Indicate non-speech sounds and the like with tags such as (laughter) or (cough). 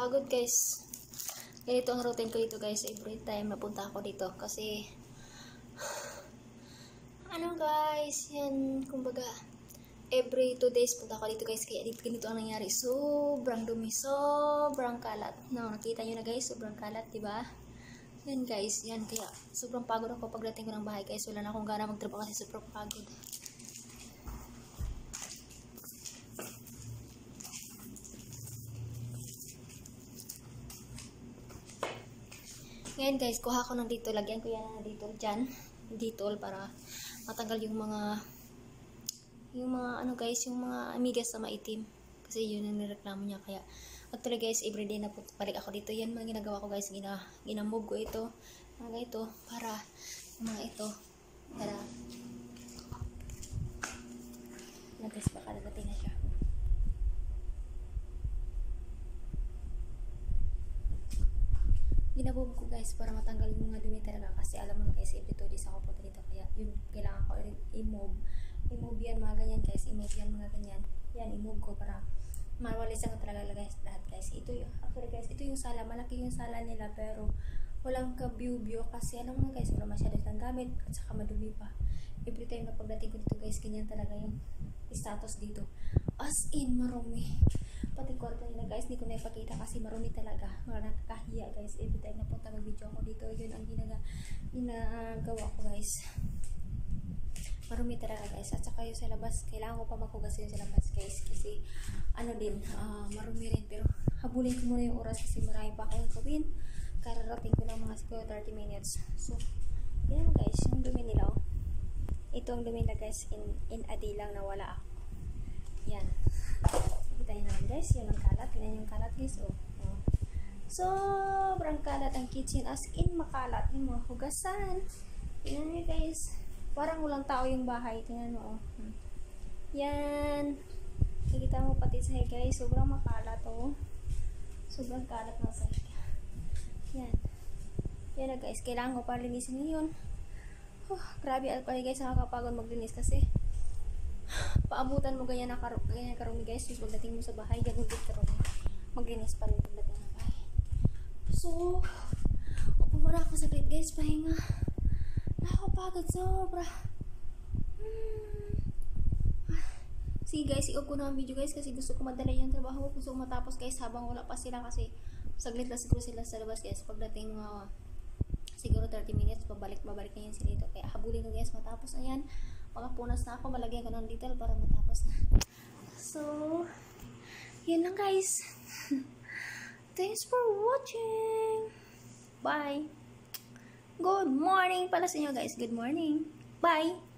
Pagod guys. Ganito ang routine ko dito guys. Every time napunta ako dito. Kasi, (sighs) ano guys, yan, kumbaga, every 2 days punta ako dito guys. Kaya dito ganito ang nangyari. Sobrang dumi, sobrang kalat. No, nakita nyo na guys, sobrang kalat, di ba? Yan guys, yan. Kaya, sobrang pagod ako pagdating ko ng bahay guys. Wala na akong gana magtrabaho kasi sobrang pagod. Ngayon guys, kuha ko ng dito. Lagyan ko yan ng dito dyan. Dito para matanggal yung mga yung mga ano guys, yung mga amigas na maitim. Kasi yun ang nireklamo niya. Kaya actually guys, everyday na po balik ako dito. Yan mga ginagawa ko guys. Gina, ginamove ko ito. Mga ito. Para mga ito. Para na guys, baka nagating na siya. Ginabog ko guys para matanggal yung mga dumi talaga kasi alam mo na guys every 2 days ako punta dito. Kaya yun kailangan ko i-move. I-move yan mga ganyan guys. I-move yan mga ganyan. Yan i-move ko para mawalisan ko talaga guys lahat guys. Ito yung actually guys ito yung sala. Malaki yung sala nila pero walang ka view view kasi alam mo na guys wala masyado silang gamit at saka madumi pa. Every time na pagdating ko dito guys ganyan talaga yung status dito. As in marumi pati kwarto nila guys hindi ko na ipakita kasi marumi talaga. Mga nakakahiya guys. Every time na punta mag video ako dito yun ang ginaga, ginagawa ko guys. Marumi talaga guys. At saka yung sa labas kailangan ko pa maghugas yun sa labas guys kasi ano din uh, marumi rin. Pero habulin ko muna yung oras kasi marami pa akong gawin. Kararating ko lang mga siguro 30 minutes. So yan guys yung dumi nila oh. ito ang dumi nila guys in, in a day lang na ako. Yan. Kita nyo naman guys yan ang kalat yan yung kalat guys oh, oh. sobrang kalat ang kitchen as in makalat yung mga hugasan tingnan nyo guys parang walang tao yung bahay tingnan mo oh. Hmm. yan nakita mo pati sa guys sobrang makalat oh sobrang kalat na sa yan. Yan na guys. Kailangan ko pa linisin ngayon. Oh, grabe alcohol guys. Nakakapagod maglinis kasi paabutan mo ganyan na karo ganyan karumi guys. Yung pagdating mo sa bahay, ganun din karumi. Maglinis pa rin pagdating ng bahay. So, upo muna ako saglit guys. Pahinga. Nakakapagod sobra. Hmm. Sige guys, i-off ko na ang video guys kasi gusto ko madala yung trabaho. Gusto ko matapos guys habang wala pa sila kasi saglit lang siguro sila sa labas guys pagdating uh, siguro 30 minutes babalik babalik na yan sila dito kaya habulin ko guys matapos na yan makapunas na ako malagyan ko ng detail para matapos na. So yun lang guys. (laughs) Thanks for watching. Bye. Good morning pala sa inyo guys. Good morning. Bye